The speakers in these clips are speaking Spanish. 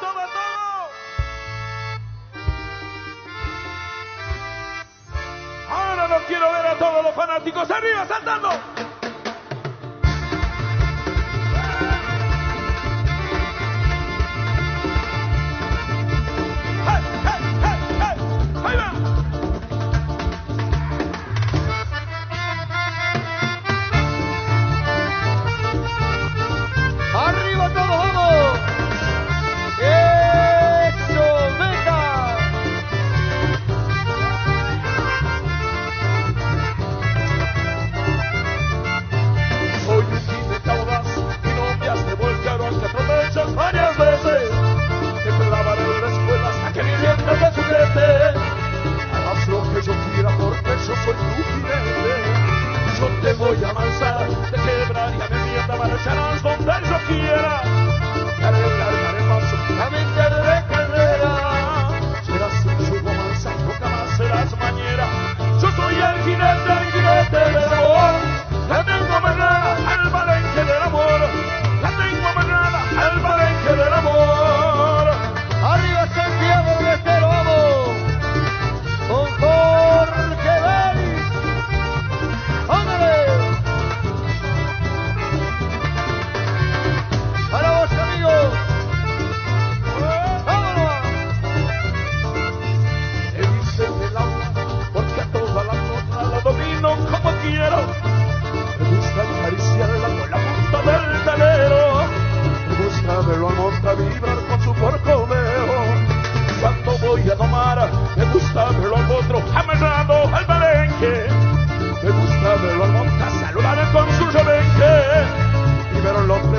toma todo. Ahora no quiero ver a todos los fanáticos arriba saltando.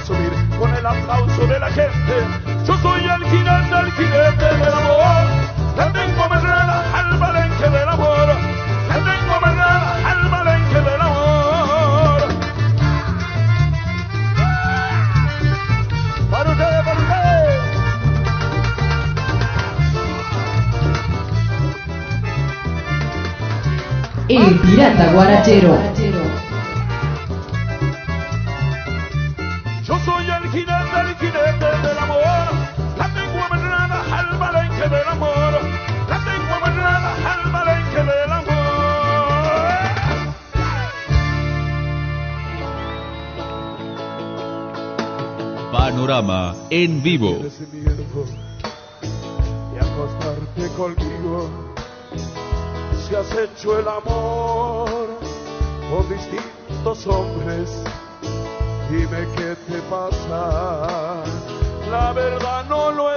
subir con el aplauso de la gente. Yo soy el jinete, el jinete del amor. Le tengo merrana al palenque del amor. Le tengo merrana al palenque del amor. Para ustedes, para. El pirata guarachero. soy el jinete, el jinete del amor. La tengo amarrada al balenque del amor. La tengo amarrada al balenque del amor. Panorama en vivo. Y acostarte conmigo. Si has hecho el amor con distintos hombres, dime que que pasa. La verdad no lo he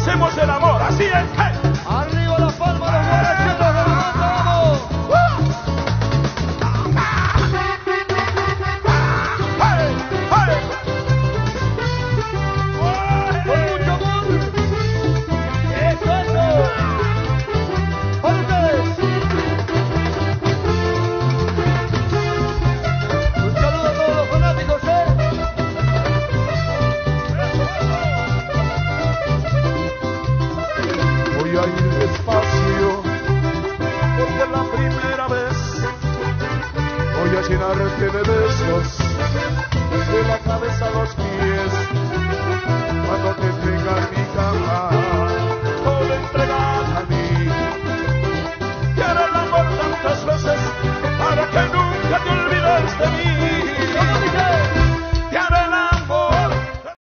hacemos el amor, así es. Llenarte de besos,